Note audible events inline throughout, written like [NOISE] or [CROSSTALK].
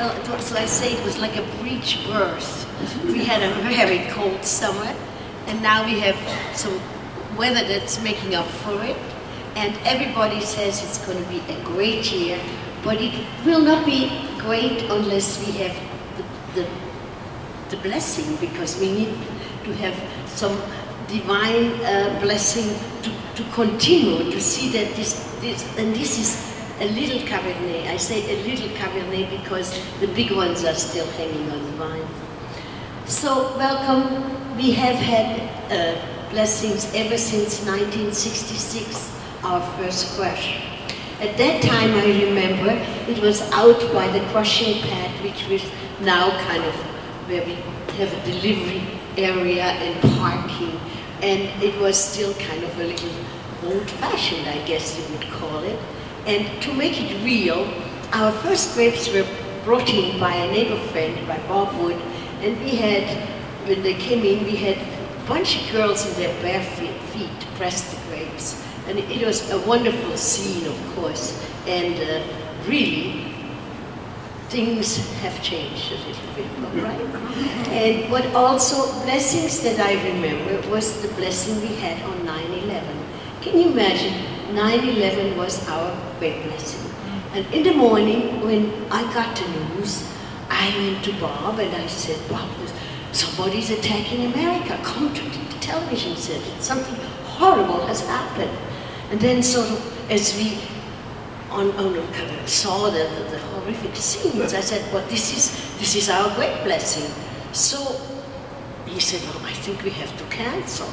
Well, it was, I say, it was like a breech birth. We had a very cold summer, and now we have some weather that's making up for it. And everybody says it's going to be a great year, but it will not be great unless we have the, the, the blessing, because we need to have some divine uh, blessing to, to continue, to see that this, this, and this is a little Cabernet. I say a little Cabernet because the big ones are still hanging on the vine. So, welcome. We have had uh, blessings ever since 1966, our first crush. At that time, I remember, it was out by the crushing pad, which was now kind of where we have a delivery area and parking. And it was still kind of a little old-fashioned, I guess you would call it. And to make it real, our first grapes were brought in by a neighbor friend, by Bob Wood, and we had, when they came in, we had a bunch of girls in their bare feet, feet press the grapes. And it was a wonderful scene, of course, and uh, really, things have changed a little bit, right? And what also, blessings that I remember was the blessing we had on 9-11. Can you imagine 9-11 was our great blessing. And in the morning, when I got the news, I went to Bob and I said, Bob, somebody's attacking America. Come to the television set. Something horrible has happened. And then sort of, as we on, on, saw the, the, the horrific scenes, I said, well, this is, this is our great blessing. So he said, well, I think we have to cancel.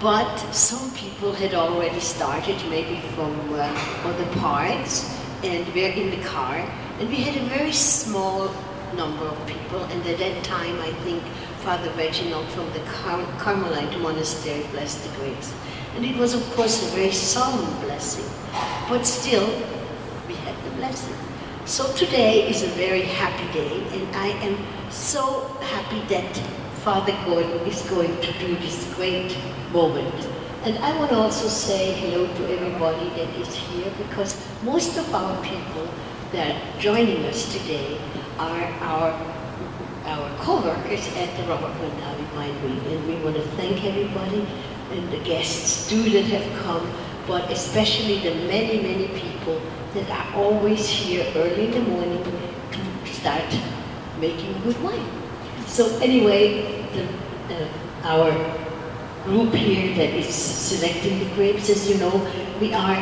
But some people had already started, maybe from uh, other parts, and we're in the car. And we had a very small number of people, and at that time, I think Father Reginald from the Car Carmelite Monastery blessed the grapes. And it was, of course, a very solemn blessing, but still, we had the blessing. So today is a very happy day, and I am so happy that Father God is going to do this great moment. And I want to also say hello to everybody that is here because most of our people that are joining us today are our our co-workers at the Robert Mondavi Winery. And we want to thank everybody and the guests too that have come, but especially the many, many people that are always here early in the morning to start making good wine. So anyway, the, uh, our group here that is selecting the grapes, as you know, we are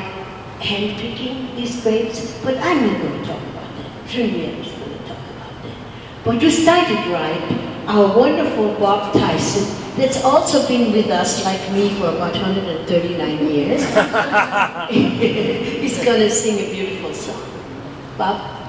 handpicking these grapes, but I'm not going to talk about that. Julian is going to talk about that. But you started right. Our wonderful Bob Tyson, that's also been with us, like me, for about 139 years. [LAUGHS] [LAUGHS] He's going to sing a beautiful song. Bob?